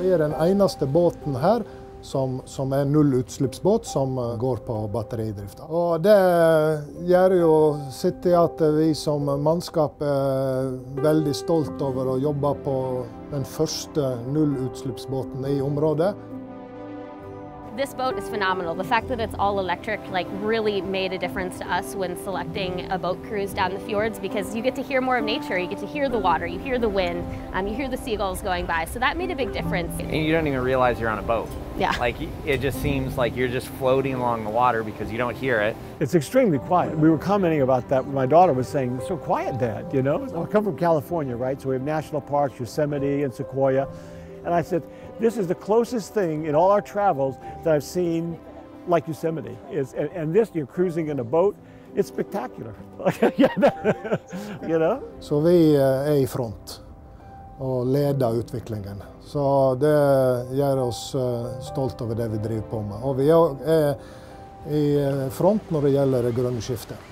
er den eneste båten her som, som er nullutslippsbåt som eh, går på batteridrift. Og det gjør jo sitt til at vi som mannskap er veldig stolt over å jobbe på den første nullutslippsbåten i området. This boat is phenomenal. The fact that it's all electric like really made a difference to us when selecting a boat cruise down the fjords because you get to hear more of nature. You get to hear the water, you hear the wind, um, you hear the seagulls going by. So that made a big difference. And you don't even realize you're on a boat. Yeah. Like it just seems like you're just floating along the water because you don't hear it. It's extremely quiet. We were commenting about that. My daughter was saying, "So quiet, Dad." You know, I come from California, right? So we have national parks, Yosemite and Sequoia, and I said, "This is the closest thing in all our travels that I've seen like Yosemite." Is and, and this you're cruising in a boat. It's spectacular. you know. Så vi eh, er i front og leder utviklingen. Så det gjør stolt over det vi driver på med. Og vi er i front når det gjelder det grønne skiftet.